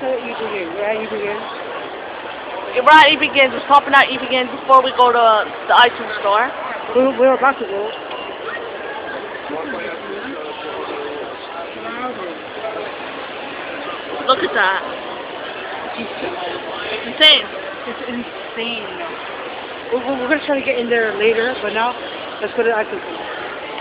go you Begin. We're Begin. Begins. It's popping out, it Begins before we go to the iTunes store. We're, we're about to go. Look at that. It's insane. It's insane. We're, we're, we're gonna try to get in there later, but now let's go to iTunes.